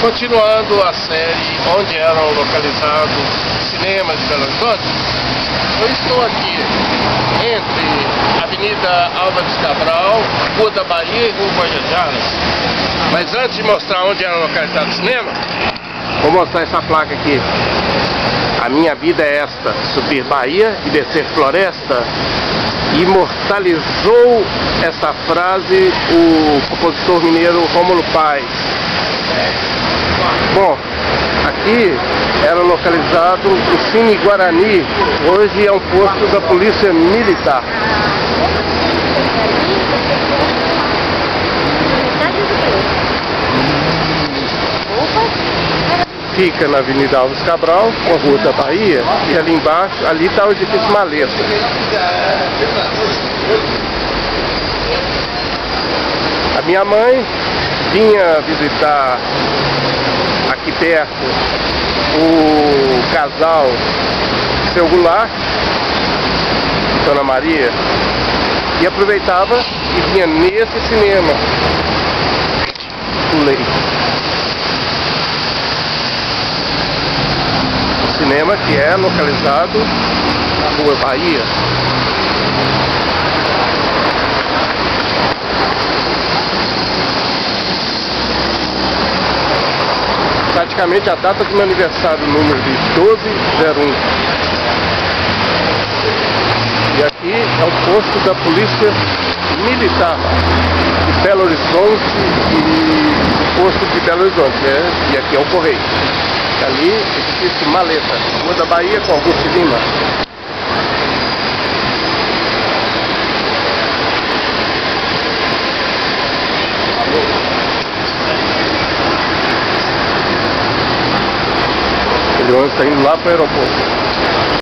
Continuando a série onde eram localizados cinemas de Belo Horizonte, eu estou aqui entre Avenida Álvares Cabral, Rua da Bahia e Rua Guajajaras. Mas antes de mostrar onde eram localizados os cinemas, vou mostrar essa placa aqui. A minha vida é esta, subir Bahia e descer Floresta. Imortalizou essa frase o compositor mineiro Rômulo Paz. Bom, aqui era localizado o Cine Guarani, hoje é um posto da Polícia Militar. Fica na Avenida Alves Cabral, com a Rua da Bahia, e ali embaixo, ali está o edifício Maleta. A minha mãe vinha visitar aqui perto o casal Seu Goulart, Dona Maria, e aproveitava e vinha nesse cinema. Pulei. O cinema que é localizado na Rua Bahia. Praticamente a data do meu aniversário, número de 1201. E aqui é o posto da Polícia Militar de Belo Horizonte e o posto de Belo Horizonte, né? E aqui é o Correio. Ali, edifício Maleta, Rua da Bahia com Augusto Lima. Ônibus está indo lá para o aeroporto.